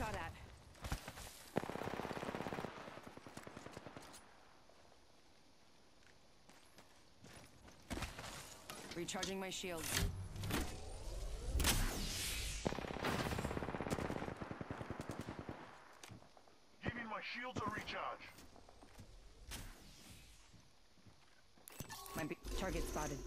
shot at. Recharging my shield. Giving my shields a recharge. My target spotted.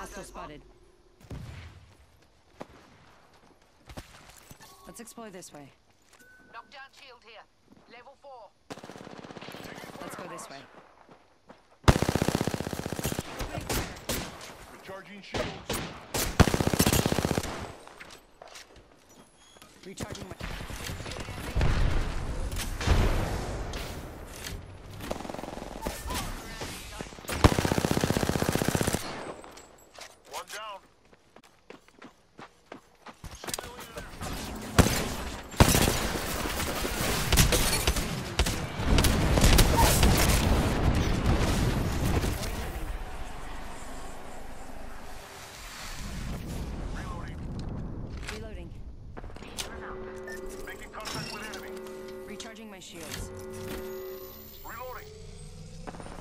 Hostile spotted. Let's explore this way. Knockdown shield here. Level four. Let's go this way. Recharging shields. Recharging my. One down. Signaling an Reloading. Reloading. Making contact with enemy. Recharging my shields. Reloading.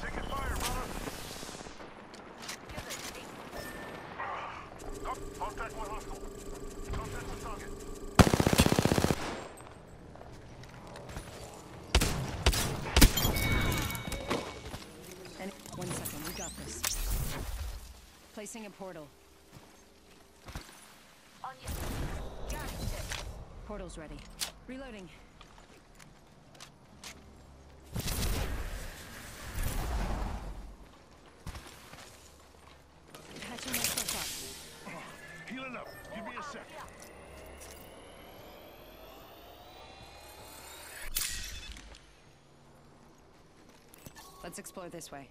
Taking fire, brother. Give it, Pete. Con- contact with hostile. Contact with target. And one second, we got this. A portal. On you. Got it. Portal's ready. Reloading. Patching myself Healing up. Give me a sec. Let's explore this way.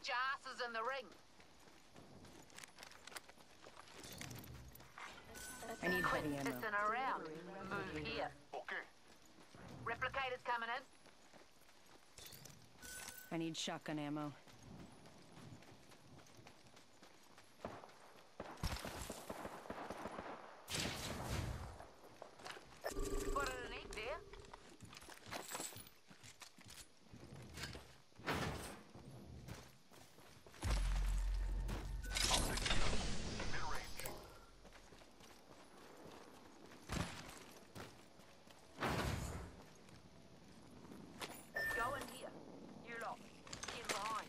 Get your asses in the ring. I need Quit heavy ammo. pissing around. Move here. Okay. Replicators coming in. I need shotgun ammo. Spotted an egg there. Mid-range. Go in here. You lot. In behind.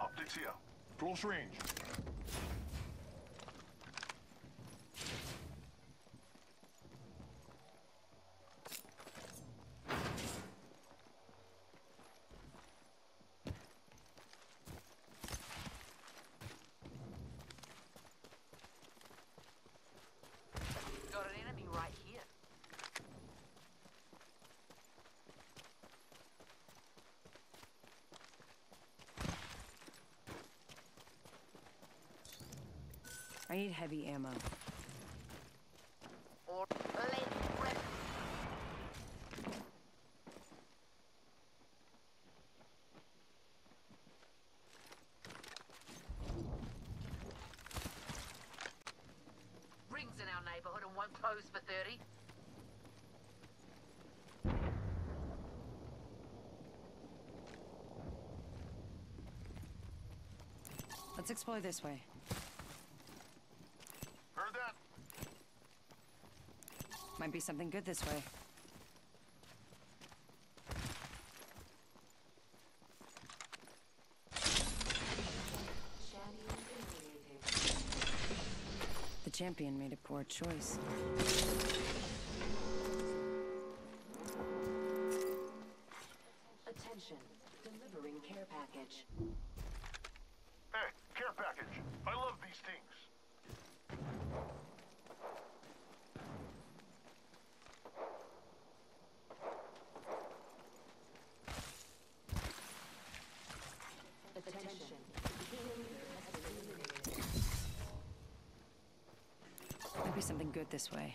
Optics here. Close range. Got an enemy right here. I need heavy ammo. Or. Rings in our neighborhood and won't close for 30. Let's explore this way. Might be something good this way. The champion made a poor choice. Attention, delivering care package. something good this way.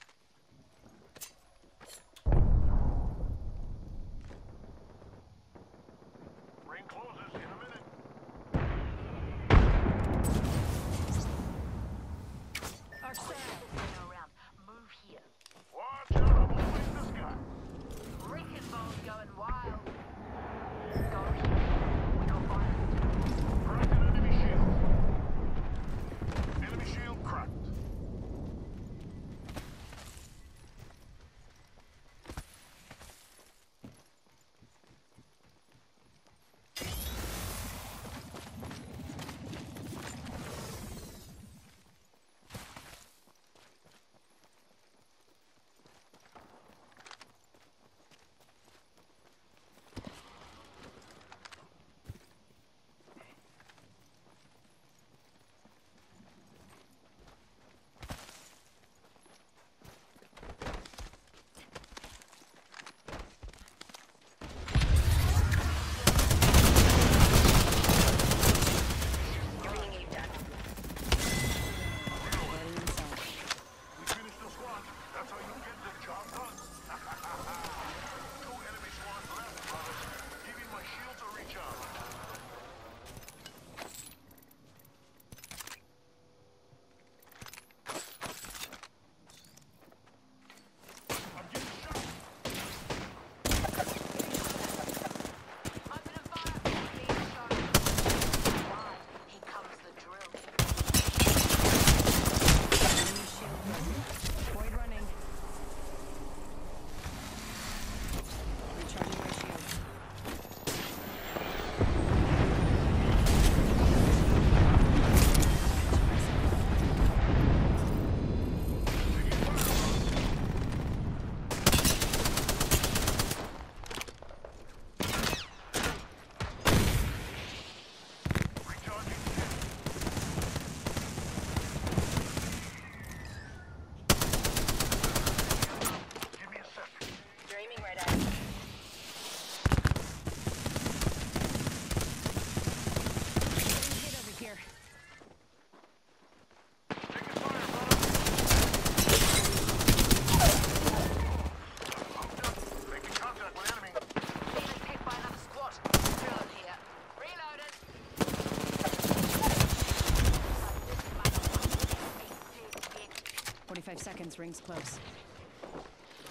seconds, rings close.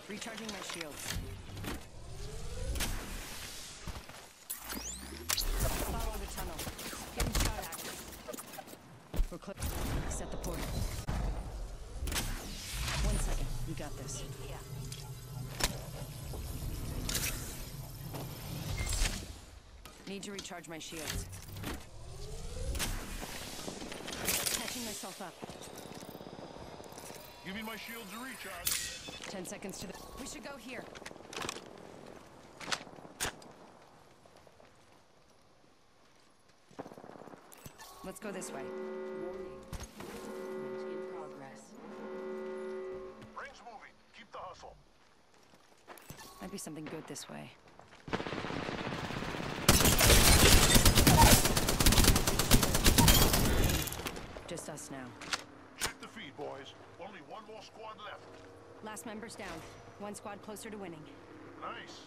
Recharging my shields. Follow the tunnel. Getting shot at. We're close. Set the portal. One second. You got this. Yeah. Need to recharge my shields. Catching myself up. Give me my to recharge. Ten seconds to the... We should go here. Let's go this way. In progress. Moving. Keep the hustle. Might be something good this way. Just us now. Check the feed, boys. Only one more squad left. Last member's down. One squad closer to winning. Nice.